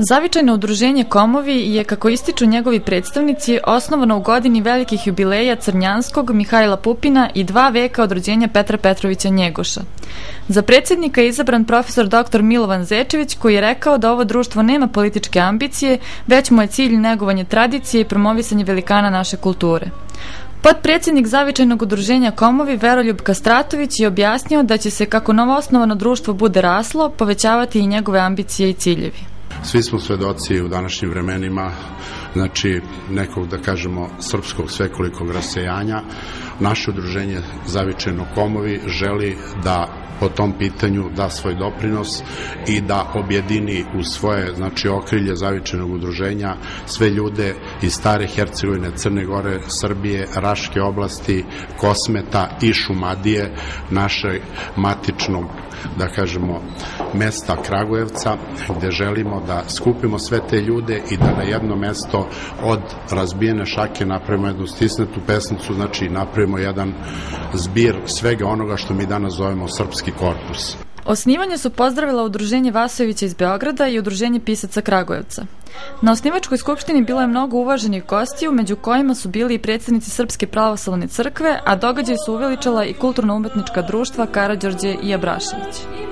Zavičajno udruženje Komovi je, kako ističu njegovi predstavnici, osnovano u godini velikih jubileja Crnjanskog, Mihajla Pupina i dva veka od rođenja Petra Petrovića Njegoša. Za predsednika je izabran profesor dr. Milovan Zečević koji je rekao da ovo društvo nema političke ambicije, već mu je cilj negovanje tradicije i promovisanje velikana naše kulture. Podpredsednik Zavičajnog udruženja Komovi Veroljub Kastratović je objasnio da će se kako novoosnovano društvo bude raslo, povećavati i njegove ambicije i ciljevi. Svi smo svedoci u današnjim vremenima znači nekog da kažemo srpskog svekolikog rasejanja. Naše udruženje Zavičajno Komovi želi da po tom pitanju da svoj doprinos i da objedini u svoje znači okrilje zavičenog udruženja sve ljude iz stare Hercegovine, Crne Gore, Srbije, Raške oblasti, Kosmeta i Šumadije, naše matičnog da kažemo mesta Kragujevca gde želimo da skupimo sve te ljude i da na jedno mesto od razbijene šake napravimo jednu stisnetu pesnicu, znači napravimo jedan zbir svega onoga što mi danas zovemo srpski korpus. Osnivanje su pozdravila Udruženje Vasojevića iz Beograda i Udruženje pisaca Kragujevca. Na osnivačkoj skupštini bilo je mnogo uvaženih gostiju, među kojima su bili i predsednici Srpske pravoslavne crkve, a događaj su uveličala i kulturno-umetnička društva Karadžorđe i Abrašević.